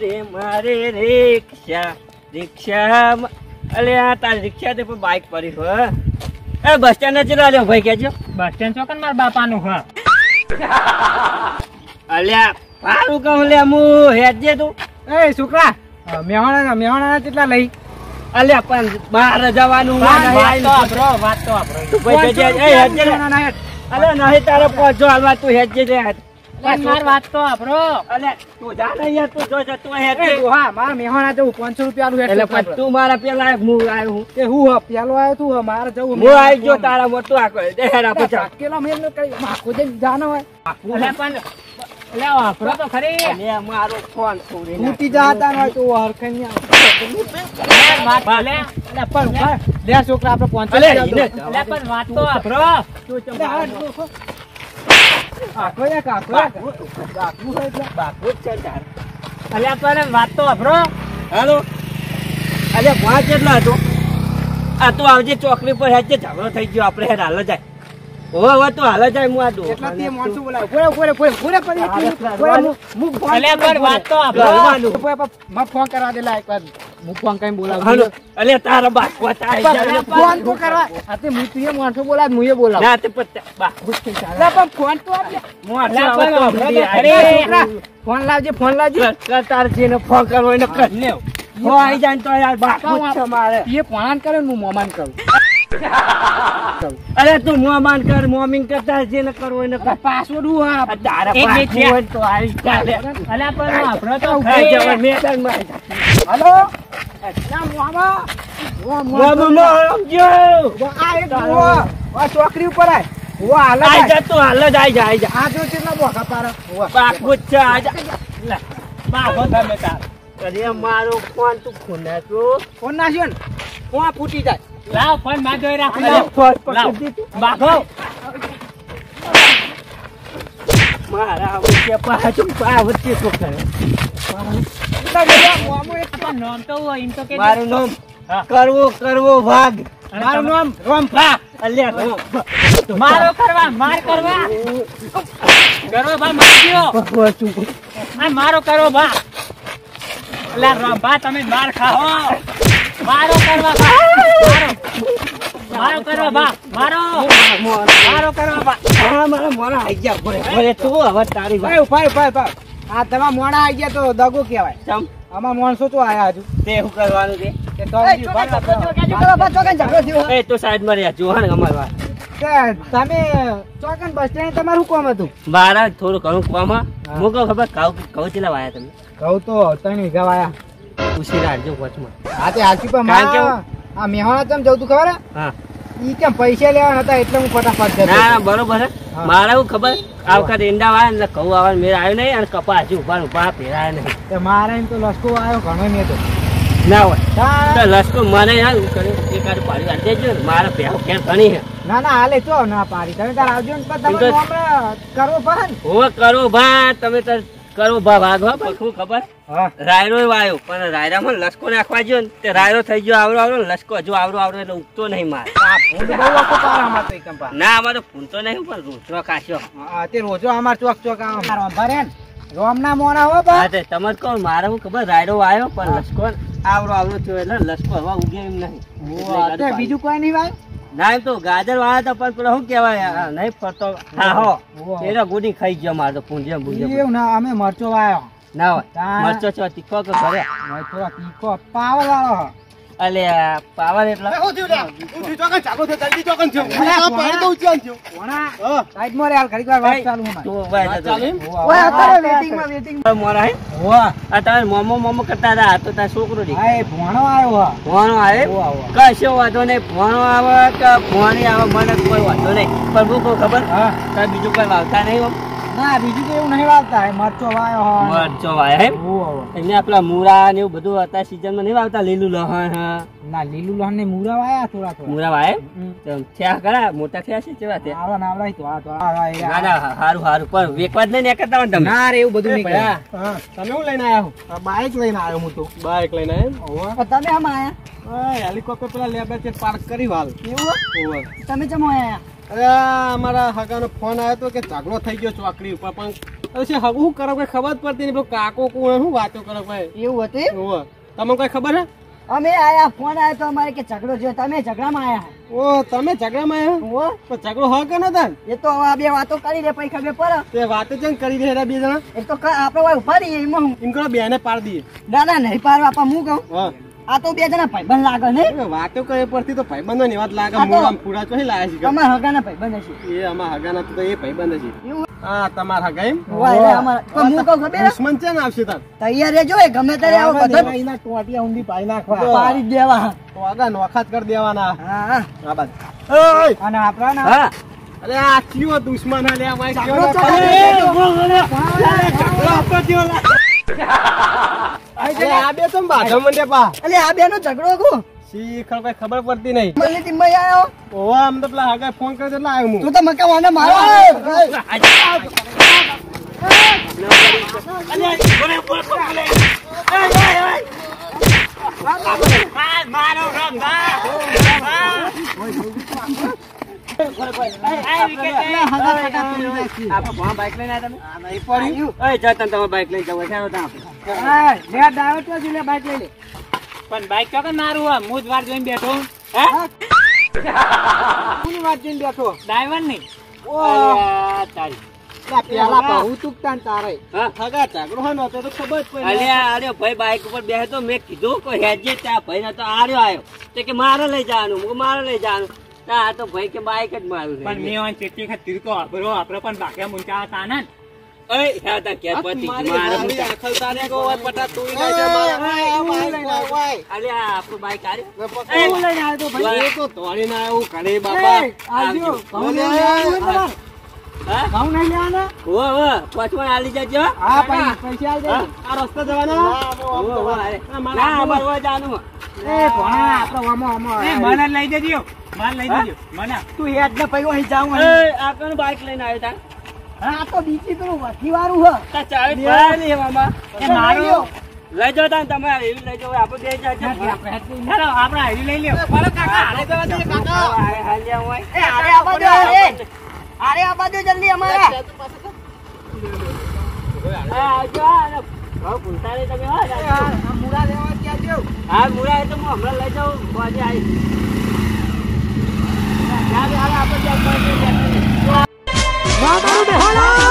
રે મારે રિક્ષા રિક્ષા અલે આ તારી રિક્ષા તે પણ બાઇક પડી હો એ બસ સ્ટેન્ડ ચલો આલ્યો ભાઈ કેજો બસ સ્ટેન્ડ ચોકન મારા બાપાનું હા. અલ્યા પારું કહું લે હું હેજે તું. એ છોકરા મેહોણા મેહોણા કેટલા લઈ? અલ્યા પણ બહાર જવાનું વાત તો આપરો વાત તો આપરો તું ભાઈ જજે એ હેડજે લે. અલે નહીં તારે પહોંચો હાલવા તું હેજે લે. માર વાત તો આપરો અલે તું જા ને યાર તું જો જતો હેડજે હા મારા મેહોણા જવું પાંચસો રૂપિયા એટલે પણ તું મારા પેલા હું આવ્યો હું. કે હું હ પેલો આવ્યો તું હ મારે જવું હું આવી ગયો તારા મોટો આખો. દે હેરા પૂછા મેલ ને કઈ માખો જે જાનો હોય. એટલે પણ એટલે તો ખરી. અલે મારો ફોન છોડી. તૂટી જાતા હોય તો હરખઈ વાત ભલે પણ લે છોકરા આપણે એટલે પણ વાત તો આપરો તું ચમ હોય એટલે. જ છે તાર. અલ્યા પણ વાત તો આપરો હાલો અલે પાંચ કેટલા હતો આ તો આવજે ચોકડી પર હેજે ઝઘડો થઈ ગયો આપણે હેર હાલ જાય હવે હવે તું હાલ જાય હું આ દો કેટલા તે માણસો બોલાવે પૂરે પૂરે પૂરે પૂરે પૂરે એક મિનિટ. પૂરે હું- હું ફોન પણ વાત તો ફોન કરવા દે ફોન બોલાવું. હાલો અલે તારા બાપુ તારી પણ ફોન તો કરવા. માણસો બોલાવે, ના તે પત્તા. લા, પણ ફોન તો ફોન લાવજે ફોન લાવજે તાર જેને ફોન કરવો એને કર લે હો આવી જાય તો યાર બાપુ જ છે મારે એ ફોન કરે ને હું મોમાન કરું અરે તું મોમાન કર મોમિંગ કર જે ન કરવો એને કર. પાસવર્ડ હું. આ તારા છે. હોય તો આવી ચાલે. અલે પણ આપણો તો ખાઈ જવા મેદાનમાં આવી જા. હલો? ના મોમા. ઓ મો સમજો આ એક ઓ આ છોકરી ઉપર આય. ઓ હાલ આઈ જા તું હાલ જ આઈ જા આઈ જા. આ જો કેટલા બોકા પારે ઓ બાપુ આઈ જા. લે, બાપુ તમે તાર. અરે મારો ફોન તું ખોને તું. ફોન નાખ્યો ને? ફૂટી જાય. લાવ ફોનમાં જોઈ રાખો લાવ. દીધું. મારા વચ્ચે પાછું પા વચ્ચે તો કરે? મારું નામ કરવો કરવો ભાગ. મારું નામ રોમફા અલ્યા મારો કરવા માર કરવા. ગરવો ભા મારજો? આ મારો કરો ભા અલા રંભા તમે માર ખાઓ. મારો કરવા મારો મારો કરવા ભા મારો. મારો કરવા ભા હા, મારા મોઢા આઈ ગયા ભરે. ભરે તું હવે તારી ભાઈ ભાઈ ભાઈ ભાઈ આ તમે મોડા આવી ગયા તો દગો કહેવાય. ચમ, આમાં માણસો તો આયા હજુ. તે શું કરવાનું છે? તો. એ તો સાઈડમાં રહ્યા, જોવા ને અમારી વાત. તમે ચોકન બસ સ્ટેન્ડ તમારું કોમ હતું? મારા થોડું ઘણું કામમાં. હું. કહું ખબર કહું કાઉ ચેલા વાયા તમે? કહું તો ત્રણ વીઘા વાયા. પૂછી રાખજો વચમાં. હા તે હાલકી પણ આ મેહોણા ચમ જવું તું ખબર હે? હા ઈ કેમ પૈસા લેવાના હતા એટલે હું ફટાફટ ના ના બરોબર હે હું. મારા ખબર આ વખત ઈંડા વાય ને એટલે કહું આવવાનું મેળ આવ્યો નહીં અને કપા હજુ ઊભા ઊભા પહેરાય નહીં. મારે એમ તો લસકો આવ્યો ઘણો મેં તો ના હોય. તો લસકો મને યાર હું કર્યું એકાદ પાડી વાર દેજો મારે મારા પહેરો ક્યાં ઘણી છે. ના ના હાલે ચો ના પાડી. તમે તાર આવજો ને પણ એમ તો- તમારે કરવો ભાન તમે તો કરો ભા ભાગ હો પણ શું ખબર? હા. રાયરો વાયો પણ રાયરામાં લસકો નાખવા ગયો ને તે રાયરો થઈ ગયો આવરો આવરો લશ્કો લસકો હજુ આવરો આવરો એટલે ઉગતો નહીં મારે. ના અમારે ભૂનતો નહીં પણ ખાશો. હા, તે રોજો અમાર ચોક ચોક ભરે રોમના મોણા હો બા તે તમે કહો મારે હું ખબર રાયરો આવ્યો પણ લસકો આવરો આવરો થયો એટલે લસકો હવા ઉગે એમ નહીં. બીજું કોઈ નહીં ભાઈ. ના એમ તો ગાજર વાળા તો પણ પેલો શું કહેવાય નહીં ફરતો. હા હો. એનો ગુડી ખાઈ ગયો મારે પૂંજે પૂંજે એવું ના અમે મરચો વાયો. ના હોય. મરચો છો તીખો કે ઘરે મરચો તીખો. પાવર વાળો અલે પાવર એટલા કોણા? સાઈડમાં રે, હાલ ઘડીક વાર વાત ચાલુ અમારે. તું ભાઈ જતો ઓય, અત્યારે waiting-માં, waiting-માં. મોરા હે ઓવા. આ તમે મોમો મોમો કરતા હતા તો તાર છોકરો નહીં હા, ભોણો આવ્યો હો. ભણો આવે. કશો વાંધો નહીં ભણો આવે કે ભણી આવે મને કોઈ વાંધો નહીં પણ હું ખબર હા. તાર બીજું કોઈ વાવતા નહીં હો ના બીજું તો એવું નહીં વાવતા મરચો વાયો હો મરચો વાય હે ને એવું બધું હતા સીઝનમાં નહીં વાવતા લીલું લહણ હા. ના લીલું લહણ ને મૂળા વાયા થોડા થોડા. વાય. થયા ખરા મોટા થયા છે કેવા થયા? આવડા તો આ તો આ, આ, એ, ના ના હારું હારું પણ વેકવા નહીં કરતા હોય તમે? ના રે એવું બધું નહીં તમે લઈને આયા બાઇક લઈને આવ્યો હું તો. બાઇક લઈને. તમે આમ આયા? હેલિકોપ્ટર પેલા લેબે છે પાર્ક કરી વાલ. એવું? તમે ચમ આયા? અરે અમારા હગાનો ફોન આવ્યો હતો કે ઝઘડો થઈ ગયો ચોકડી ઉપર પણ. પછી હવે શું કરો? કઈ ખબર પડતી નહીં. પેલો કાકો કોણ? શું વાતો કરો ભાઈ એવું હતું ઓહો. તમને કઈ ખબર હે અમે આયા ફોન આવ્યો તો અમારે કે ઝઘડો થયો. તમે ઝઘડામાં આયા ઓ તમે ઝઘડામાં આવ્યા ઓ. તો ઝઘડો હ કે નતા એ તો હવે બે વાતો કરી દે પછી ખબર પડે. તે વાતો જેમ કરી રહ્યા બે જણા? એ તો આપણે ઊભા રહીએ એમાં હું. એમ કરો બેને પાડી દઈએ. ના ના નહીં પાડવા આપા હું કહું. હા. આ તો બે જણા ભાઈબંધ લાગે ને વાતો કરે પરથી તો ભાઈબંધો ની વાત લાગે. તો- ફૂડા ચોહી લાયા છે અમારા હગાના ભાઈબંધ છે. એ અમાર હગાના તો એ ભાઈબંધ છે. હા તમાર હગા એમ? એટલે અમારા પણ હું કહું ખબર? દુશ્મન છે ને આવશે તાર. તૈયાર રહેજો એ ગમે ત્યારે આવો બધો. ટોટિયા ઊંડી પાઈ પાડી દેવા. તો આગા નોખાત કરી દેવાના. હા. હા બાદ ઓય! અને આપણા હા. અરે આ કયો દુશ્મન આ લે આ ભાઈ કયો ના. પાડે? અરે આ બે તો બાધા મને પા. અલે આ બેનો ઝઘડો કો શી ખબર ખબર પડતી નહીં. મને ટીમમાં આવ્યો ઓવા આમ તો પેલા આગળ ફોન કર્યો એટલે આવ્યો હું તું તો મકા વાને મારો. મારો રંગા બાઈક લઈને આવ્યા તમે. ઓય બાઈક પણ તો કે મારું હોય? હું જ વાર જોઈને બેઠો હે? કોની વાત જોઈને બેઠો? ડ્રાઈવરની તારી. પેલા બહુ ચૂકતા તારે? હા. હગા ઝઘડો હોય ને તો તો ખબર જ પડી. અલ્યા અરે ભાઈ બાઈક ઉપર બેસે મેં કીધું કે હેજે ત્યાં ભાઈ ને તો આર્યો આવ્યો તે કે મારે લઈ જવાનું હું મારે લઈ જવાનું. તા આ તો ભાઈ કે બાઈક જ મારું પણ મેં ચેટી ખાત તીરકો આબરો આપણે પણ બાકી મુંચા હતા ને. આપણું આપણે મને લઈ જજો મને લઈ જજો મને. તું હેડ ને પૈસા અહીં જાઉં એ આ કોણ બાઈક લઈને આવ્યો તા આ તો બીજી પેલું વધી વાળું હ. તા ચાવી પડેલી એવામાં. એ મારું. લઈ જાવ તા ને તમે એવી લઈ જાઓ. આપણે બે જાજો. આપણે હારી લઈ લ્યો. બોલો કાકા હારે જવા દે કાકા. હારે હારે હોય. એ આરે આવવા દો આરે આરે આવવા દો જલ્દી અમારે. હા, આવજો, હા, અને ભાવ ભૂલતા નહીં તમે, હો, જાજો. લેવા ત્યાં જો. હા મુળા એ તો હું હમણાં લઈ જાઉં બોજે આવી. આપણે. 踊るら